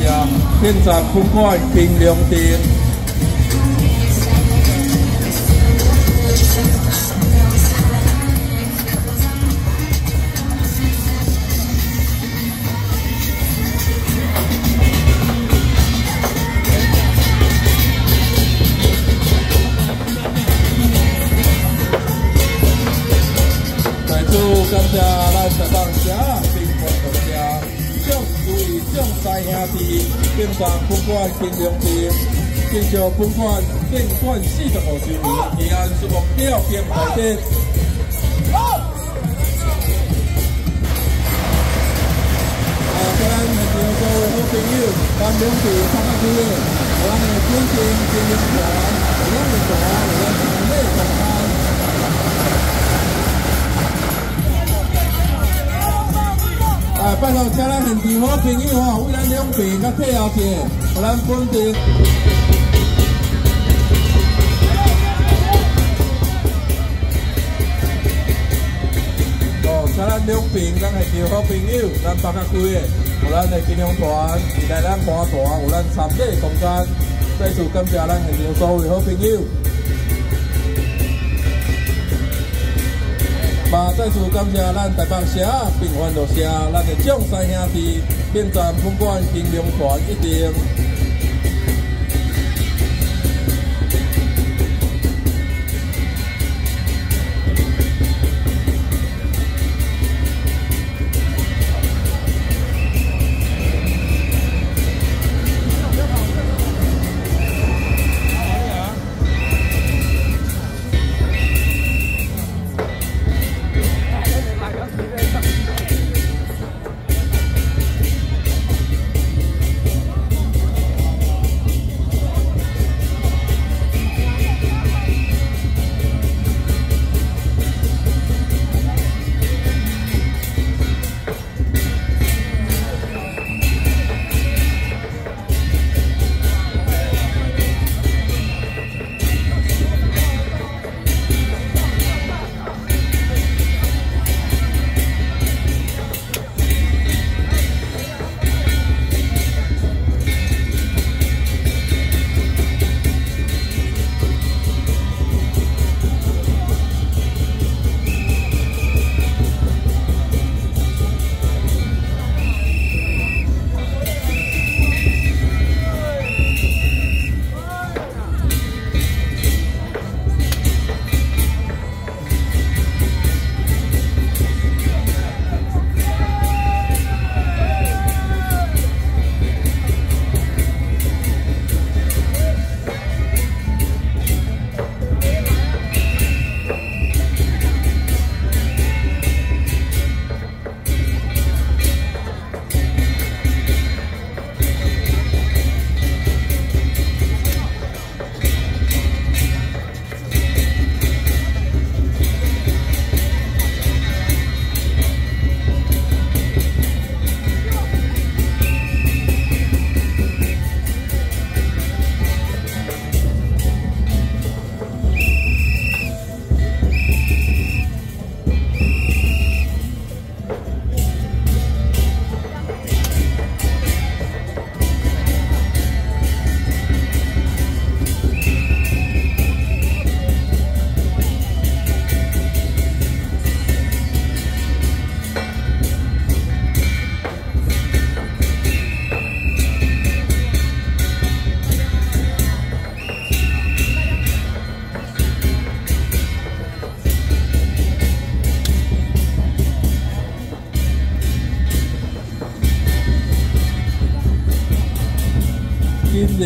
落车，现在分款平凉亭。意将三兄弟并上分管金融店，继续分管建馆四十五周年，提案数目标并排定。好。啊，咱现场各位好朋友，咱两队参加队伍，咱的军情军民团，啊！拜托，请咱现场好朋友吼，为咱两边甲退后者，互咱本地。哦，请咱两边咱现场好朋友，咱八甲几个，互咱的金融团，期待咱花团，有咱参赛空间。再嘛，再次感谢咱台北市平安路社，咱的蒋三兄弟，并站分管金融团一定。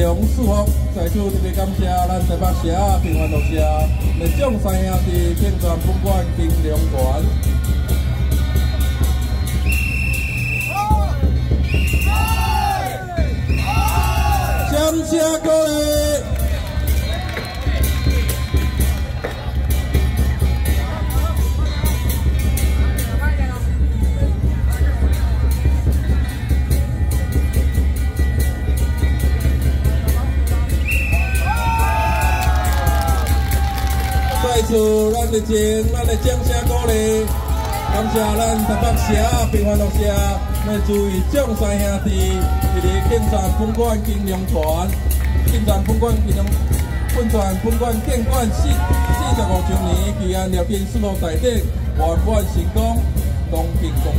龙四福在此特别感谢咱台北市平安路社的蒋三兄弟片段不管金龙团，咱的钱，咱的掌声鼓励，感谢咱台北社平安乐社，要注意蒋三兄弟，伫咧建站本馆金融团，建站本馆金融，本站本馆建馆四四十五周年，期间了金四号大典圆满成功，公平公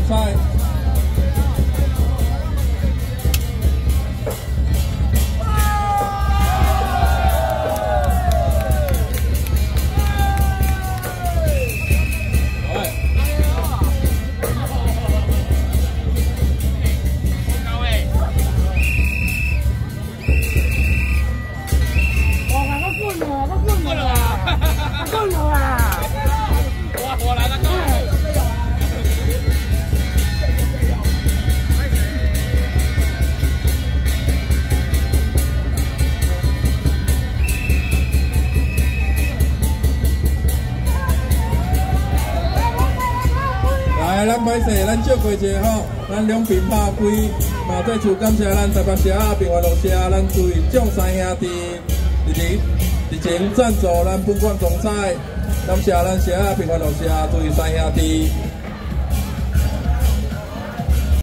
咱歹势，咱借过一下吼，咱两边拍开，嘛再次感谢咱台北市啊平安路社，咱注意蒋三兄弟，日日日前赞助咱本馆总彩，感谢咱社啊平安路社注意三兄弟。